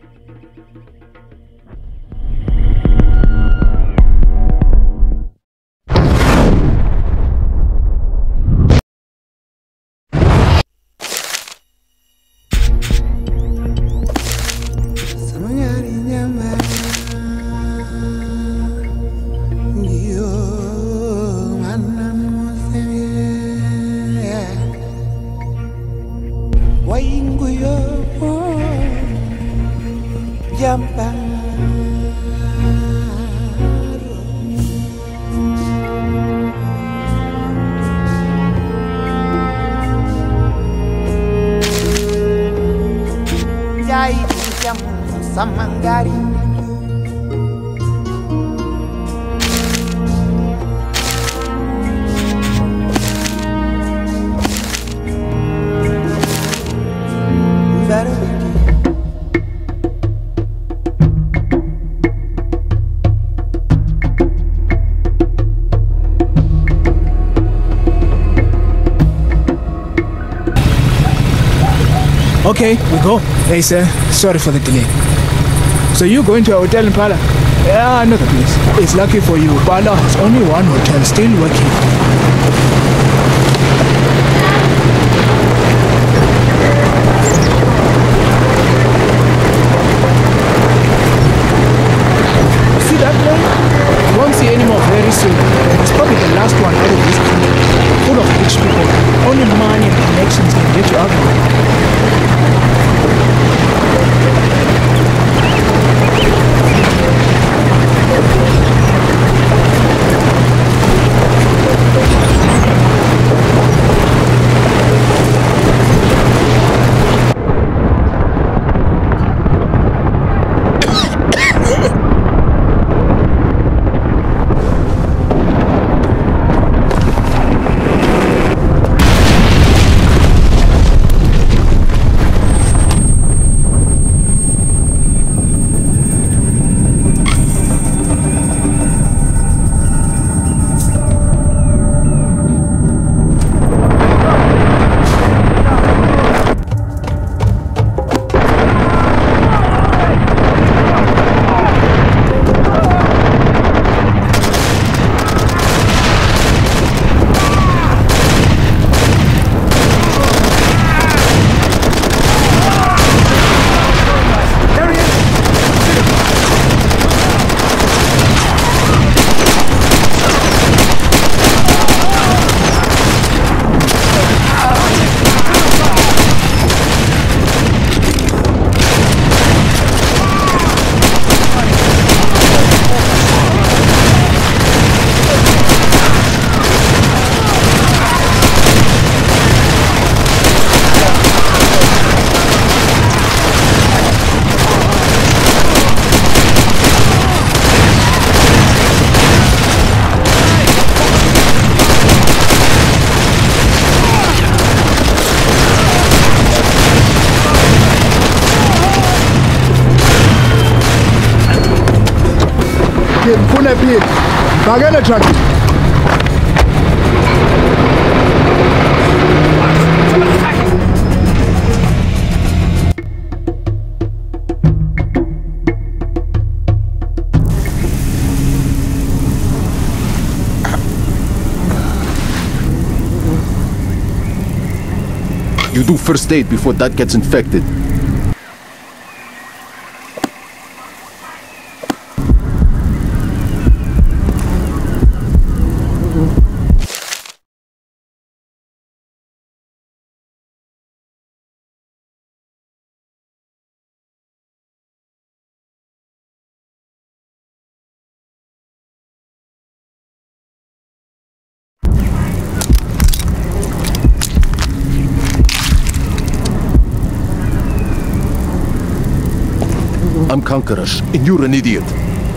Samangari Okay, we go. Hey, sir. Sorry for the delay. So you're going to a hotel in Pala? Yeah, I know the place. It's lucky for you. Pala has only one hotel still working. You do first aid before that gets infected. I'm Kankarash, and you're an idiot.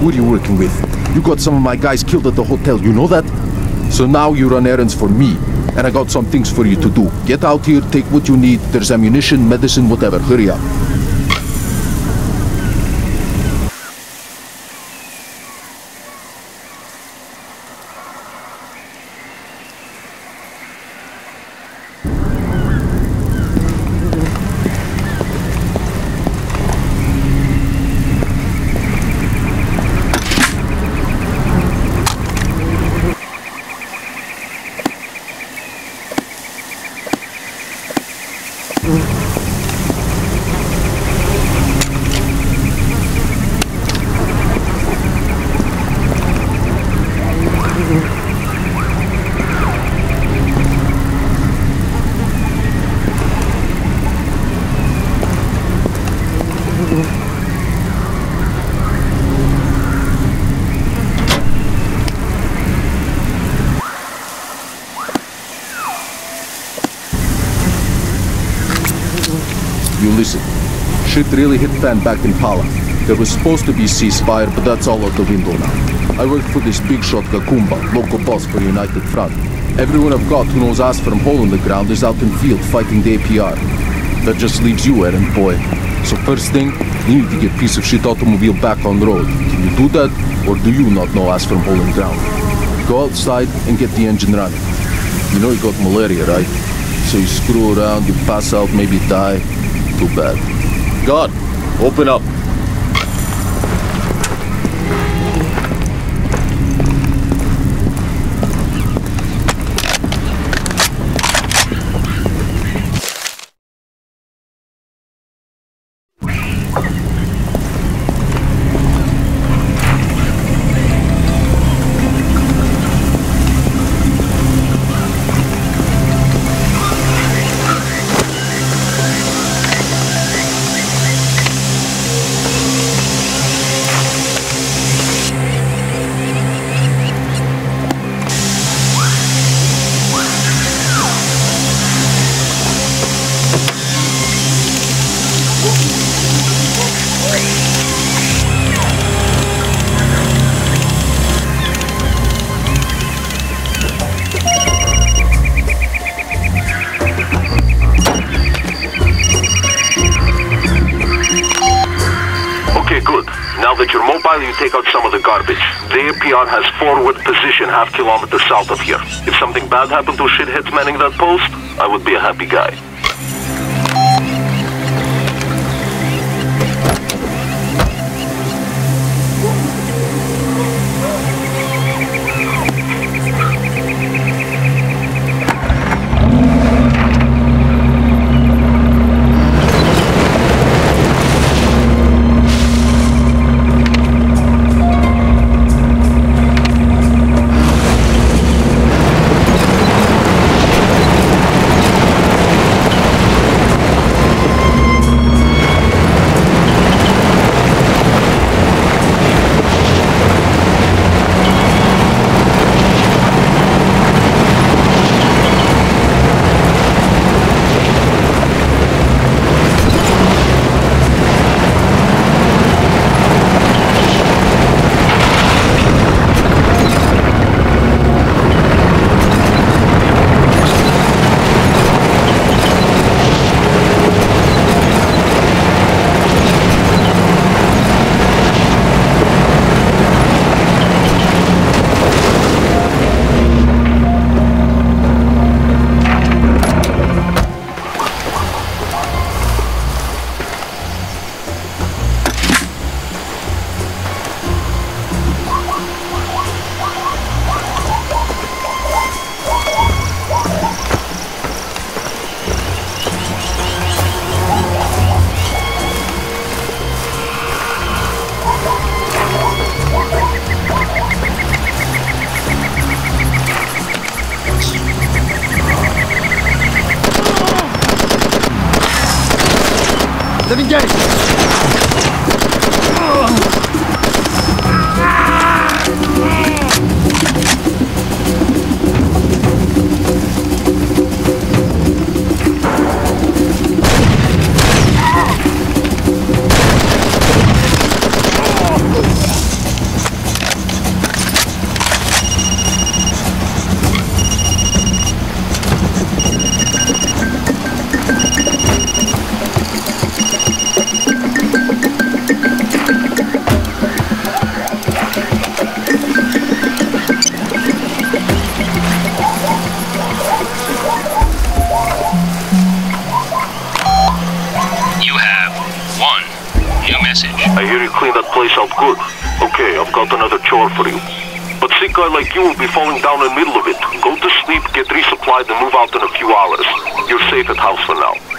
Who are you working with? You got some of my guys killed at the hotel, you know that? So now you run errands for me, and I got some things for you to do. Get out here, take what you need. There's ammunition, medicine, whatever. Hurry up. You listen, shit really hit fan back in Pala. There was supposed to be ceasefire, but that's all out the window now. I work for this big shot Gakumba, local boss for United Front. Everyone I've got who knows us from hole in the ground is out in field fighting the APR. That just leaves you, errand boy. So first thing, you need to get piece of shit automobile back on road. Can you do that, or do you not know us from hole in the ground? Go outside and get the engine running. You know you got malaria, right? So you screw around, you pass out, maybe die. Too bad. God, open up. Some of the garbage. The APR has forward position half kilometer south of here. If something bad happened to shitheads manning that post, I would be a happy guy. Living guy like you will be falling down in the middle of it. Go to sleep, get resupplied, and move out in a few hours. You're safe at house for now.